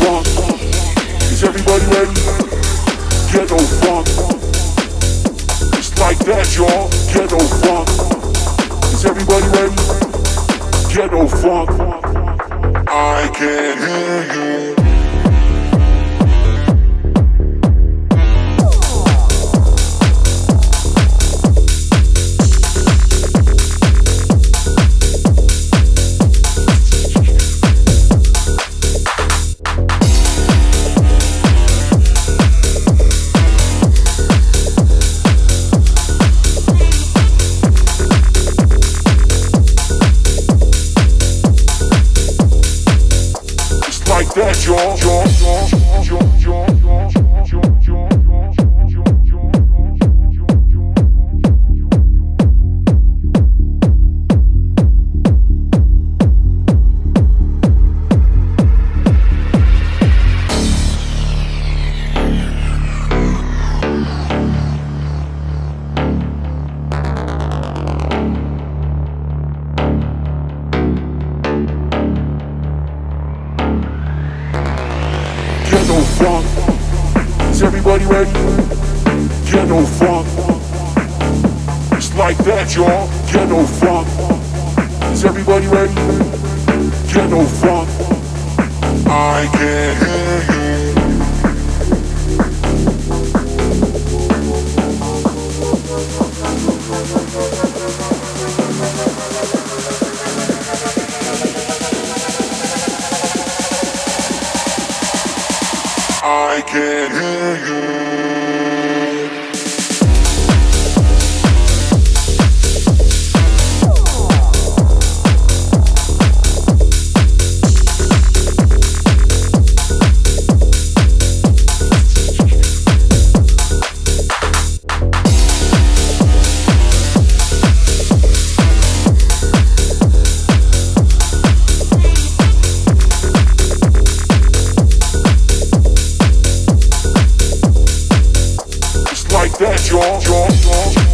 funk. Is everybody ready? Ghetto funk. It's like that, y'all. Ghetto funk. Is everybody ready? Ghetto funk. I can hear you. That, y'all. Funk. Is everybody ready? Ghetto funk. It's like that, y'all. Ghetto funk. Is everybody ready? Ghetto funk. I can I can't hear you. draw, draw, draw.